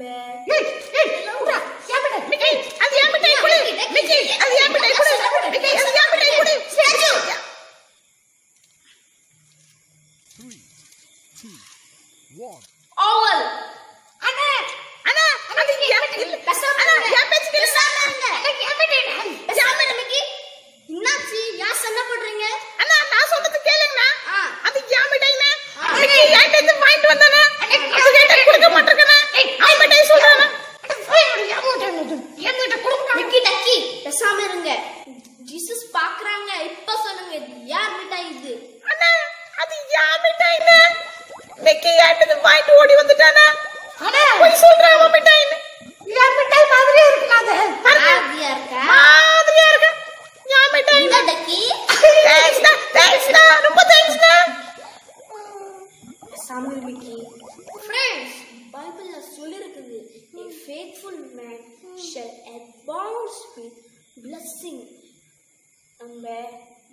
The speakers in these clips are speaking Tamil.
நம்ம ஓவல் அண்ணா அண்ணா அது எனக்கு இல்ல பேசாம அண்ணா என் பேச்சு கேளு பேசாம இருங்க எனக்கு என் பேசாம நமக்கு என்னாச்சு யார் சண்டை போடுறீங்க அண்ணா நான் சொல்றது கேளுங்கண்ணா அது என் மிட்டாய்ண்ணா அன்னைக்கு என்கிட்ட இருந்து வாங்கிட்டு வந்தானே அது கேட்ட கொடுக்க மாட்டேங்கண்ணா அவன் மிட்டாய் சொல்றானே மிக்கி டக்கி பேசாம இருங்க ஜீசஸ் பாக்குறாங்க இப்ப சொல்லுங்க யார் மிட்டாய் இது? அண்ணா அது யார் மிட்டாய்ண்ணா மிக்கி என்கிட்ட வாங்கிட்டு ஓடி வந்துட்டானே? அண்ணா போய் சொல்றான் அவன் மிட்டாய்ன்னு யார் மிட்டாய்? மாதிரியே இருக்காது மாதிரியா இருக்கா? மாதிரியா இருக்கு. யார் மிட்டாய் இந்த டக்கி. தேங்க்ஸ்டா தேங்க்ஸ்டா ரொம்ப தேங்க்ஸ்டா சாமுel மிக்கி ஃப்ரெண்ட்ஸ் பைபிள்ல சொல்லிருக்குது a faithful man shall abound with blessing நம்ம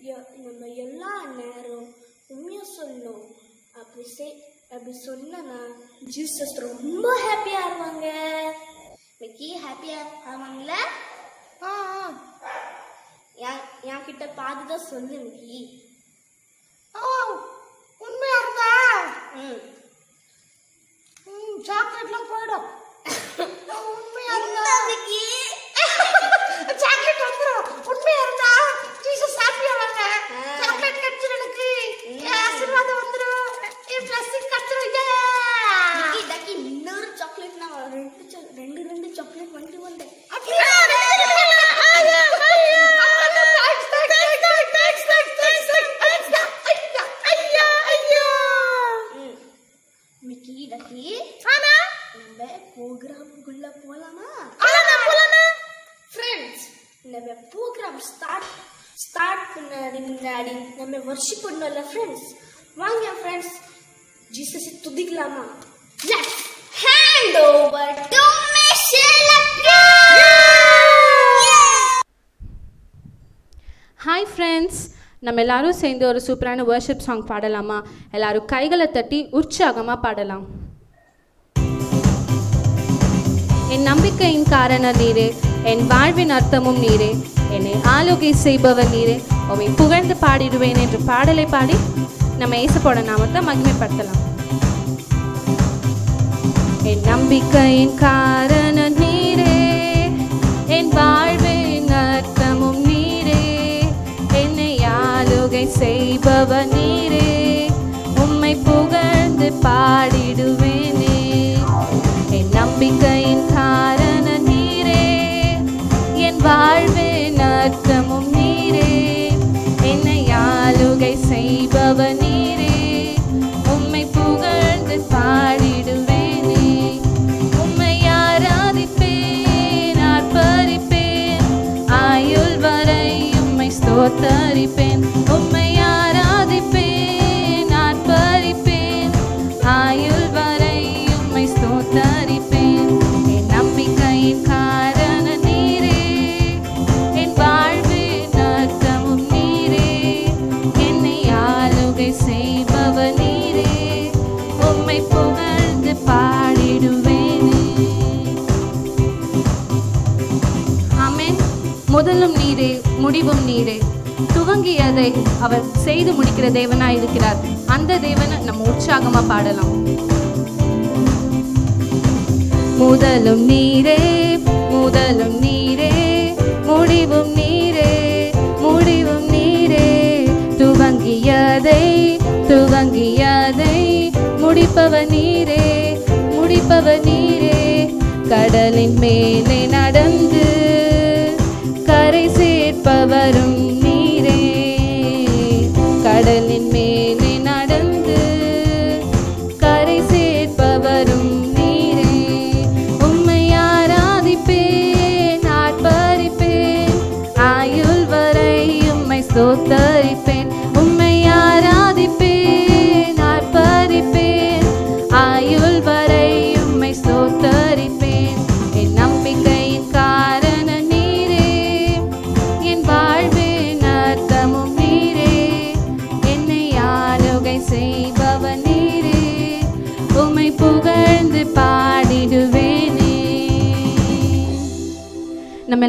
எ- நம்ம எல்லா நேரம் உண்மையாக சொல்லணும். அப்படி சே அப்படி சொன்னா ஜீசஸ் ரொம்ப ஹாப்பியா இருவாங்க இன்னைக்கு ஹாப்பியா ஆவாங்கல்ல? ஆ ஆ. என் என்கிட்ட கிட்ட பாதுதான் சொல்லு இன்னைக்கு. ஆ உண்மையா இருந்தா ம் சாக்லேட்லாம் போயிடும் உண்மையா இருந்தா மிக்கி சாக்லேட் வந்துரும் உண்மையா இருந்தா ஜீசஸ் ஹாப்பியா வாங்க சாக்லேட் கிடைச்சிரும் எனக்கு என் ஆசீர்வாதம் வந்துரும் என் பிளஸிங் கிடைச்சிரும் டக்கி டக்கி இன்னொரு சாக்லேட் நான் ரெண்டு cho- ரெண்டு ரெண்டு சாக்லேட் வாங்கிட்டு வந்தேன் மிக்கி டக்கி ஆனா நம்ம ப்ரோக்ராமுக்குள்ள போலாமா போலாமா ஃப்ரெண்ட்ஸ் நம்ம ப்ரோக்ராம் ஸ்டார்ட் ஸ்டார்ட் பண்ணாடி முன்னாடி நம்ம வர்ஷிப் பண்ணல ஃப்ரெண்ட்ஸ் வாங்க friends Jesus துதிக்கலாமா let's hand over to Michelle hi friends நம்ம எல்லாரும் சேர்ந்து ஒரு சூப்பரான வர்ஷிப் சாங் பாடலாமா? எல்லாரும் கைகளை தட்டி உற்சாகமாக பாடலாம். என் நம்பிக்கையின் காரணம் நீரே என் வாழ்வின் அர்த்தமும் நீரே என்னை ஆலோகை செய்பவர் நீரே உமை புகழ்ந்து பாடிடுவேன் என்று பாடலை பாடி நம்ம ஏசப்போட நாமத்தை மகிமைப்படுத்தலாம். என் நம்பிக்கையின் காரணம் நீரே என் வாழ்வின் செய்பவ நீரே உம்மை புகழ்ந்து பாடிடுவேனே. என் நம்பிக்கையின் காரண நீரே என் வாழ்வே அர்த்தமும் நீரே. என்னை ஆளுகை செய்பவ நீரே உம்மை புகழ்ந்து பாடிடுவேனே. உம்மை ஆராதிப்பேன் ஆர்ப்பரிப்பேன். ஆயுள் வரை உம்மை ஸ்தோத்தரிப்பேன். நீரே முடிவும் நீரே. துவங்கியதை அவர் செய்து முடிக்கிற தேவனா இருக்கிறார் அந்த தேவனை நம்ம உற்சாகமா பாடலாம். முதலும் நீரே முதலும் நீரே முடிவும் நீரே முடிவும் நீரே. துவங்கியதை துவங்கியதை முடிப்பவர் நீரே முடிப்பவ நீரே. கடலின் மேலே நடந்து சேர்ப்பவரும் நீரே. கடலின் மேல்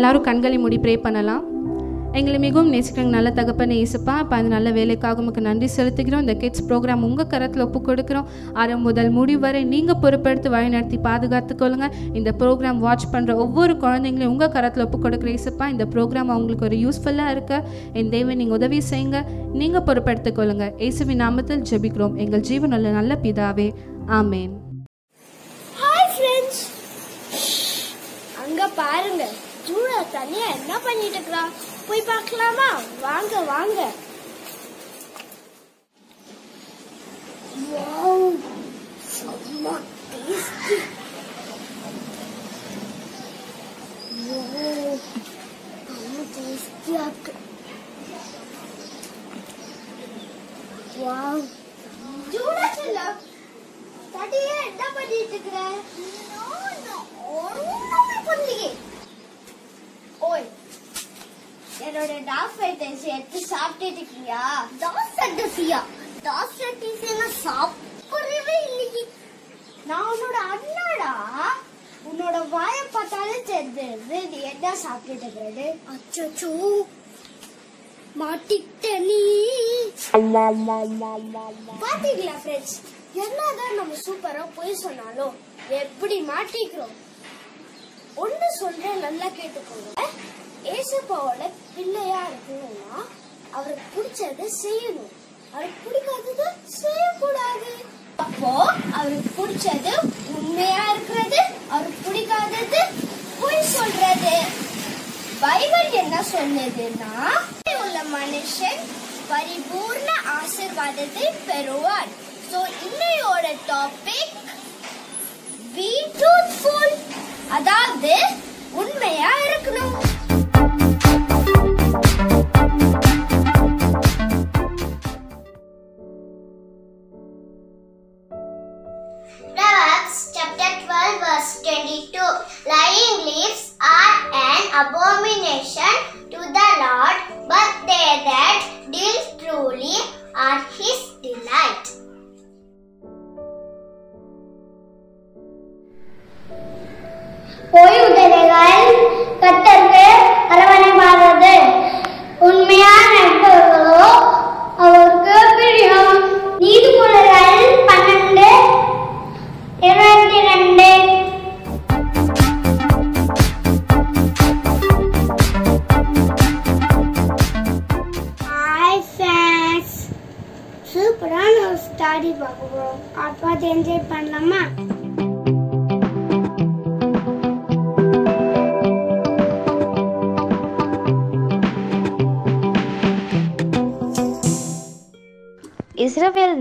எல்லாரும் கண்களை மூடி ப்ரே பண்ணலாம். எங்களை மிகவும் நேசிக்கிறாங்க நல்ல தகப்பனை இயேசுப்பா. இப்போ அந்த நல்ல வேலைக்காக உங்களுக்கு நன்றி செலுத்துகிறோம். இந்த கிட்ஸ் ப்ரோக்ராம் உங்கள் கரத்தில் ஒப்பு கொடுக்குறோம். ஆரம்ப முதல் முடிவு வரை நீங்கள் பொறுப்பெடுத்து வழிநடத்தி பாதுகாத்துக்கொள்ளுங்க இந்த ப்ரோக்ராம் வாட்ச் பண்ணுற ஒவ்வொரு குழந்தைங்களையும் உங்கள் கரத்தில் ஒப்பு கொடுக்குற இயேசுப்பா. இந்த ப்ரோக்ராம் அவங்களுக்கு ஒரு யூஸ்ஃபுல்லாக இருக்க. என் தேவன் நீங்கள் உதவி செய்யுங்க. நீங்கள் பொறுப்பெடுத்துக்கொள்ளுங்க இயேசுவி நாமத்தில் ஜெபிக்கிறோம். எங்கள் ஜீவனுள்ள நல்ல பிதாவே. ஆமேன். அங்கே பாருங்கள் ஜூடா தனியா என்ன பண்ணிட்டு இருக்கலாம் போய் பார்க்கலாமா? வாங்க வாங்க. Wow, செம்ம tasty. Wow, தடியே என்ன பண்ணிட்டு இருக்கிற? ஒண்ணுமே பண்ணலையே என்னோட டாஸ் ஃபைட்டர்ஸ் எடுத்து சாப்பிட்டுட்டு இருக்கியா டாஸ் ஃபைட்டர்ஸியா டாஸ் ஃபைட்டர்ஸ் எல்லாம் சாப்பிடவே இல்லையே. நான் உன்னோட அண்ணாடா? உன்னோட வாயை பார்த்தாலே தெரிஞ்சது நீ என்ன சாப்பிட்டுட்டு இருக்கிறது அச்சோ மாட்டிக்கிட்ட நீ. பாத்தீங்களா ஃப்ரெண்ட்ஸ் என்னதான் நம்ம சூப்பரா போய் சொன்னாலும் எப்படி மாட்டிக்கிறோம்? ஒண்ணு சொல்றேன் நல்லா கேட்டுக்கோங்க. ஏசப்பாவோட பிள்ளையா இருக்கணும்னா அவருக்கு பிடிச்சத செய்யணும். அவருக்கு பிடிக்காதது செய்யக்கூடாது. அப்போ அவருக்கு பிடிச்சது உண்மையா இருக்கிறது அவருக்கு பிடிக்காதது பொய் சொல்றது. பைபிள் என்ன சொல்லுதுன்னா உள்ள மனுஷன் பரிபூர்ண ஆசிர்வாதத்தை பெறுவார் சோ இன்னையோட டாபிக் பி ட்ரூத்ஃபுல் அதாவது உண்மையா இருக்கணும். Proverbs chapter 12 verse 22 Lying lips are an abomination to the Lord, but they that deal truly are his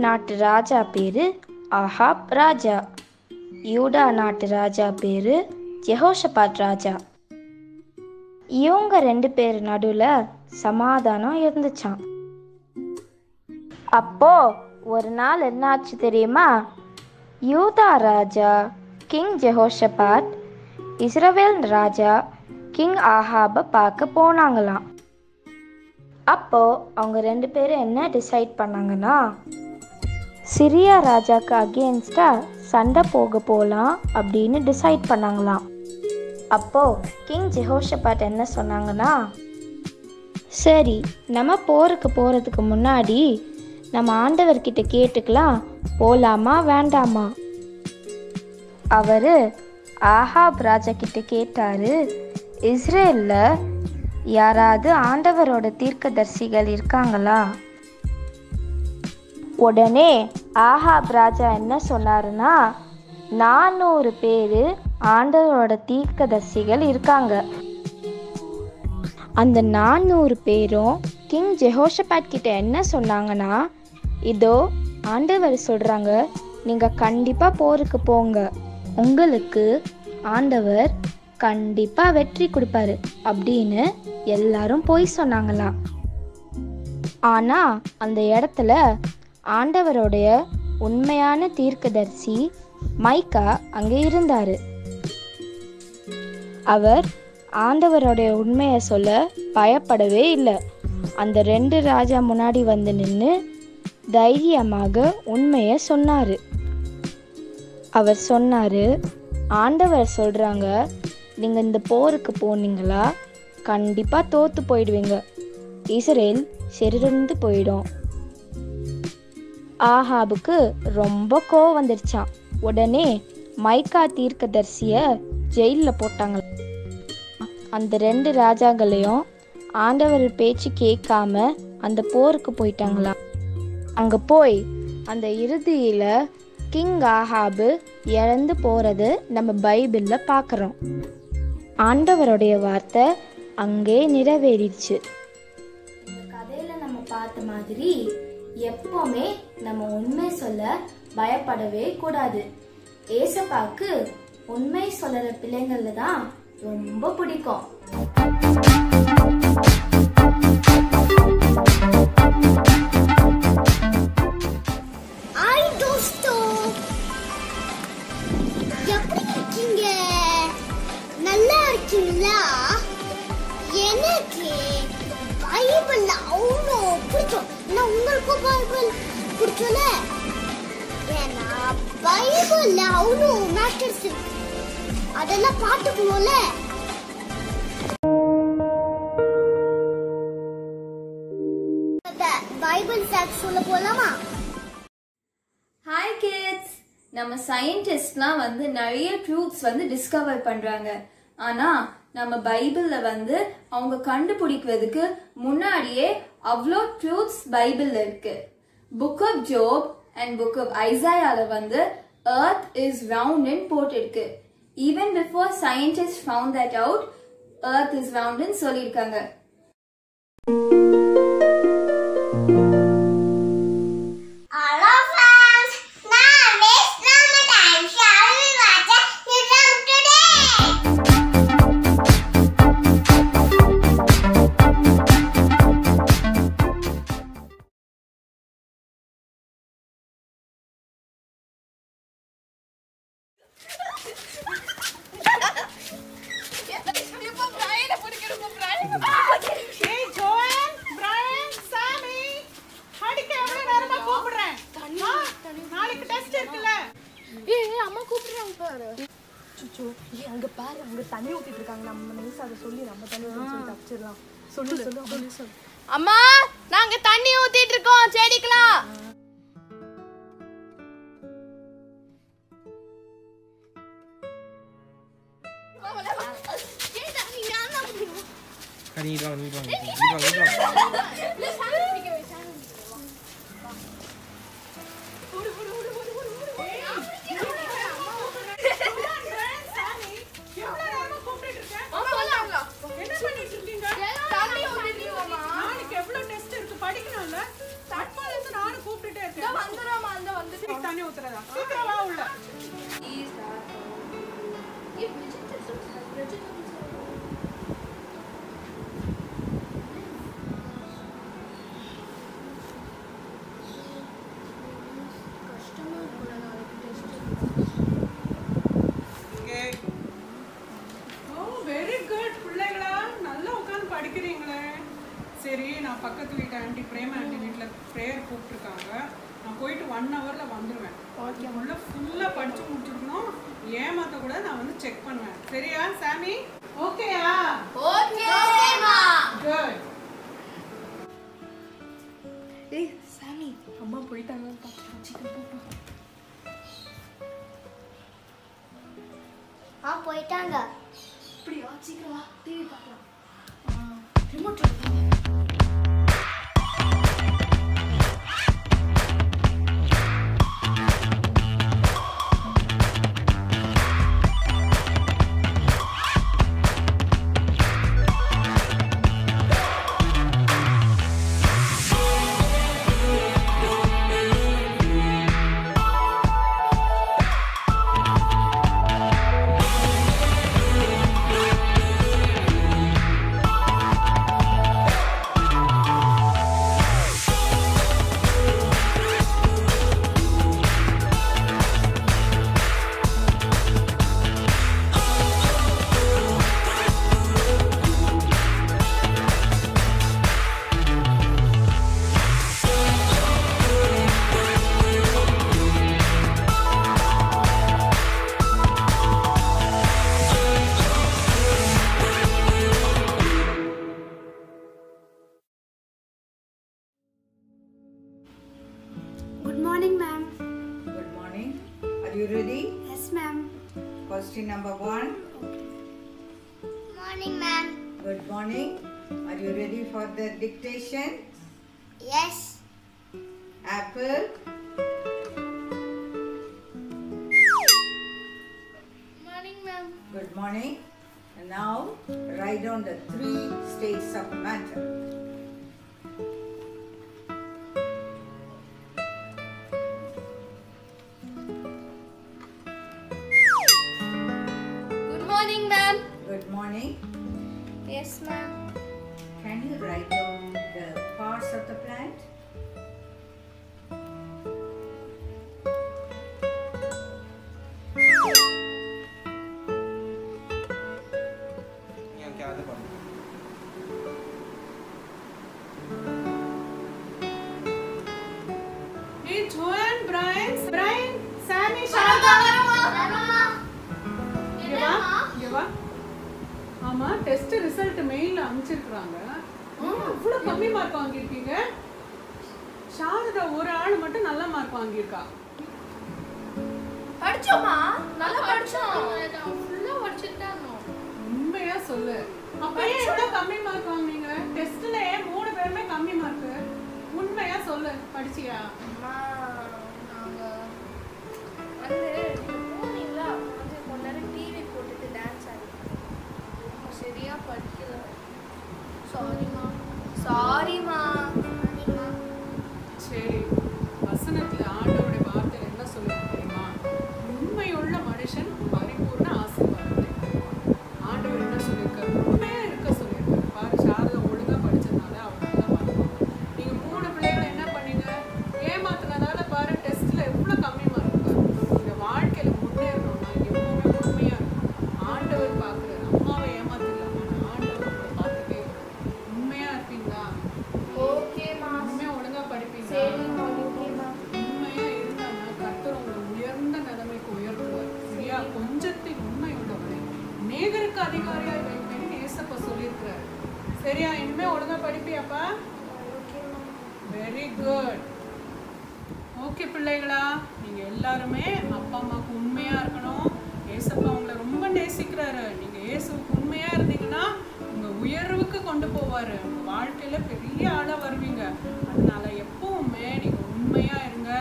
நாட்டு ராஜா பேரு ஆஹாப் ராஜா. யூடா நாட்டு ராஜா பேரு ஜெஹோஷபாத் ராஜா. இவங்க ரெண்டு பேர் நடுவில் சமாதானம் இருந்துச்சான் அப்போ ஒரு நாள் என்னாச்சு தெரியுமா? யூதா ராஜா கிங் ஜெஹோஷபாட் இஸ்ரவேல் ராஜா கிங் ஆஹாபை பார்க்க போனாங்களாம். அப்போ அவங்க ரெண்டு பேரும் என்ன டிசைட் பண்ணாங்கன்னா சிரியா ராஜாக்கு அகேன்ஸ்டாக சண்டை போக போகலாம் அப்படின்னு டிசைட் பண்ணாங்களாம். அப்போது கிங் ஜெஹோஷபாட் என்ன சொன்னாங்கன்னா சரி நம்ம போருக்கு போகிறதுக்கு முன்னாடி நம்ம ஆண்டவர்கிட்ட கேட்டுக்கலாம் போகலாமா வேண்டாமா? அவர் ஆஹாப் ராஜா கிட்ட கேட்டார் இஸ்ரேலில் யாராவது ஆண்டவரோட தீர்க்கதர்சிகள் இருக்காங்களா? உடனே ஆஹாப் ராஜா என்ன சொன்னாருன்னா நானூறு பேர் ஆண்டவரோட தீர்க்கதர்சிகள் இருக்காங்க. அந்த நானூறு பேரும் கிங் ஜெஹோஷபாட் கிட்ட என்ன சொன்னாங்கன்னா இதோ ஆண்டவர் சொல்றாங்க நீங்க கண்டிப்பா போருக்கு போங்க. உங்களுக்கு ஆண்டவர் கண்டிப்பா வெற்றி கொடுப்பாரு அப்படின்னு எல்லாரும் போய் சொன்னாங்களாம். ஆனா அந்த இடத்துல ஆண்டவருடைய உண்மையான தீர்க்கதரிசி மைக்கா அங்கே இருந்தார். அவர் ஆண்டவருடைய உண்மையை சொல்ல பயப்படவே இல்லை. அந்த ரெண்டு ராஜா முன்னாடி வந்து நின்று தைரியமாக உண்மையை சொன்னார். அவர் சொன்னார் ஆண்டவர் சொல்கிறாங்க நீங்கள் இந்த போருக்கு போனீங்களா? கண்டிப்பாக தோற்று போயிடுவீங்க. இஸ்ரேல் சிறிருந்து போயிடும். ஆஹாபுக்கு ரொம்ப கோவம் வந்துருச்சான் உடனே மைக்கா தீர்க்கதரிசிய ஜெயிலில் போட்டாங்க அந்த ரெண்டு ராஜாங்களையும் ஆண்டவர் பேச்சு கேட்காம அந்த போருக்கு போயிட்டாங்களாம் அங்க போய் அந்த இறுதியில கிங் ஆஹாபு இழந்து போறது நம்ம பைபிள்ல பார்க்குறோம் ஆண்டவருடைய வார்த்தை அங்கே நிறைவேறிடுச்சு. இந்த கதையில நம்ம பார்த்த மாதிரி எப்பவுமே நம்ம உண்மை சொல்ல பயப்படவே கூடாது. ஏசப்பாக்கு உண்மை சொல்லுற பிள்ளைங்கள தான் ரொம்ப பிடிக்கும். தோஸ்தோ எப்படி இருக்கீங்க? நல்லா இருக்கீங்களா? எனக்கு பைபிள் அவ்வளோ பிடிக்கும் நான் உங்களுக்கும் பைபிள் பிடிக்கும்ல ஏன்னா பைபிள்ல அவ்வளோ மேட்டர்ஸ் இருக்கு. அதெல்லாம் பார்த்துக்கணும்ல. பைபிள் ஃபேக்ட் சொல்ல போலாமா? ஹாய் கிட்ஸ் நம்ம சயின்டிஸ்ட்லாம் வந்து நிறைய ட்ரூத்ஸ் வந்து டிஸ்கவர் பண்ணுறாங்க ஆனால் நம்ம பைபிளில் வந்து அவங்க கண்டுபிடிக்கிறதுக்கு முன்னாடியே அவ்வளோ ட்ரூத்ஸ் பைபிள் இருக்கு. Book of Job and book of ஐசாயால வந்து எர்த் இஸ் ரவுண்ட் போட்டிருக்கு even before scientist found that out earth is round சொல்லியிருக்காங்க. ஏமாத்த கூட நான் வந்து செக் பண்ணுவேன். சரியா சாமி? ஓகேயா? ஓகேமா குட் டேய் சாமி அம்மா போயிட்டாங்கன்னு பார்த்தா சீக்கிரம். ஆ போயிட்டாங்க. அப்படியா? சீக்கிரம் வா டிவி பார்க்கலாம் remote Apple, Morning, ma'am. good morning. And now write down the three states of matter. ஆமா டெஸ்ட் ரிசல்ட் மெயில்ல அனுப்பிச்சிருக்காங்க இவ்வளவு கம்மி மார்க் வாங்கியிருக்கீங்க. சாரதா ஒரு ஆள் மட்டும் நல்ல மார்க் வாங்கியிருக்கா. படிச்சோமா? நல்லா படிச்சோம். ஃபுல்லா படிச்சுட்டு தான் இருந்தோம். உண்மையா சொல்லு. அப்ப ஏன் இவ்வளவு கம்மி மார்க் வாங்குனீங்க? டெஸ்ட்ல மூணு பேருமே கம்மி மார்க் உண்மையா சொல்லு. படிச்சியா? அம்மா நாங்க சாரிமா சரி வசனத்துல ஆண்டவருடைய வார்த்தை என்ன சொல்லுங்க தெரியுமா? உண்மையுள்ள மனுஷன் அதனால எப்பவுமே நீங்க உண்மையா இருங்க.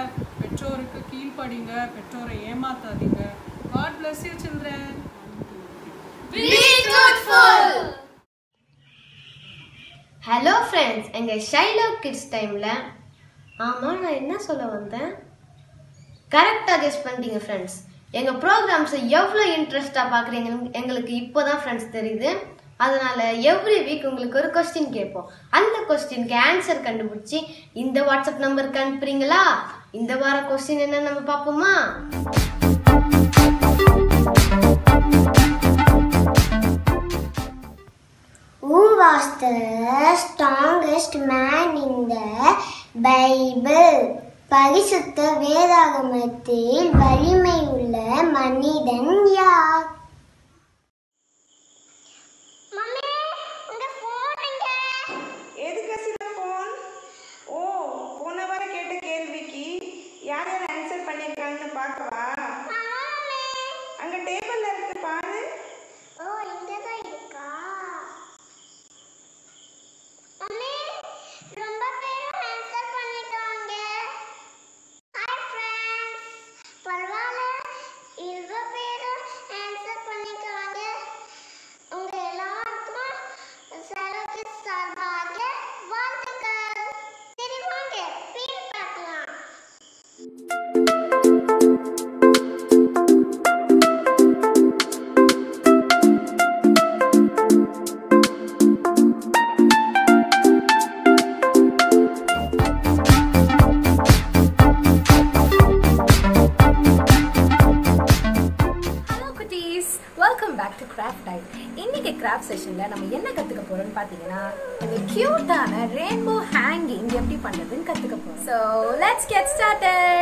பெற்றோருக்கு கீழ்ப்படிங்க. பெற்றோரை ஏமாத்தாதீங்க. God bless you children hello friends எங்கள் ஷைலோ கிட்ஸ் டைமில் ஆமாம் நான் என்ன சொல்ல வந்தேன்? கரெக்டாக கெஸ் பண்ணிட்டீங்க ஃப்ரெண்ட்ஸ் எங்கள் ப்ரோக்ராம்ஸை எவ்வளோ இன்ட்ரெஸ்ட்டாக பார்க்குறீங்க எங்களுக்கு இப்போ தான் ஃப்ரெண்ட்ஸ் தெரியுது. அதனால் எவ்ரி வீக் உங்களுக்கு ஒரு கொஸ்டின் கேட்போம். அந்த கொஸ்டினுக்கு ஆன்சர் கண்டுபிடிச்சி இந்த வாட்ஸ்அப் நம்பருக்கு அனுப்புறீங்களா? இந்த வார கொஸ்டின் என்ன நம்ம பார்ப்போமா? Who was the strongest man in the Bible? பரிசுத்த வேதாகமத்தில் வலிமை உள்ள மனிதன் யார்? Let's get started.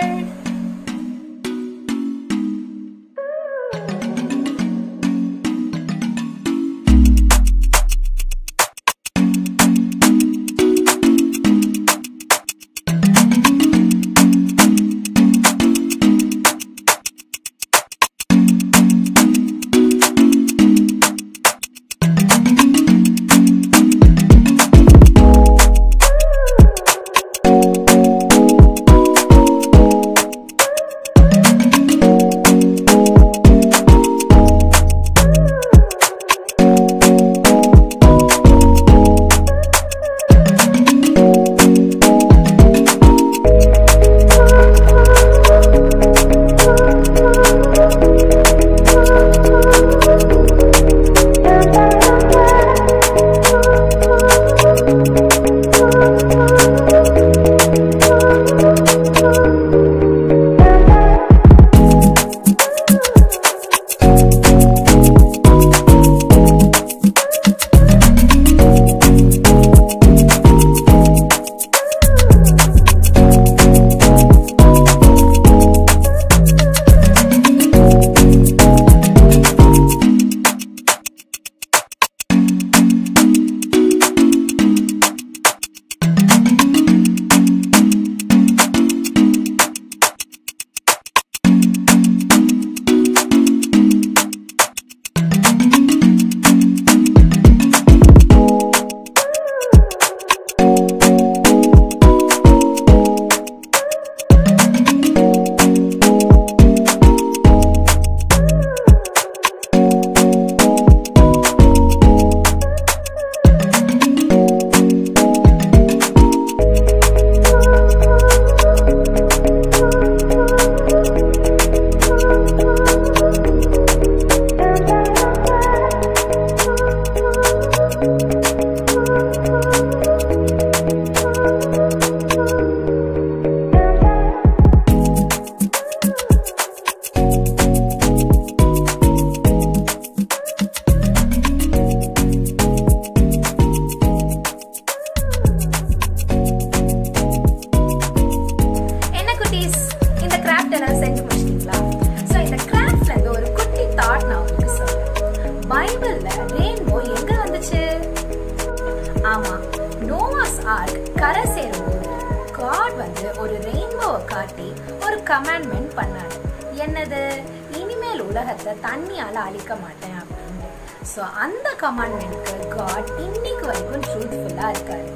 அந்த கமாண்ட்மெண்ட்க்கு காட் இன்னைக்கு வரைக்கும் ட்ரூத்ஃபுல்லா இருக்காரு.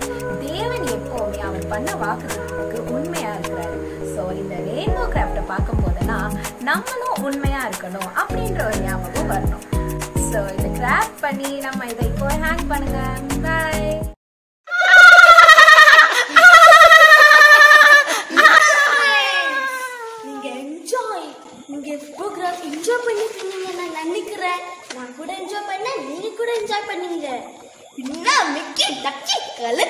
தேவன் எப்பவுமே அவர் பண்ண வாக்குக்கு உண்மையா இருக்கிறாரு. ஸோ இந்த ரெயின்போ கிராஃப்டை பார்க்கும் போதெல்லாம் நம்மளும் உண்மையா இருக்கணும் அப்படின்ற ஒரு ஞாபகம் வரணும். ஸோ இந்த கிராஃப்ட் பண்ணி நம்ம இதை இப்போ ஹேங் பண்ணுங்க. பாய் 各了个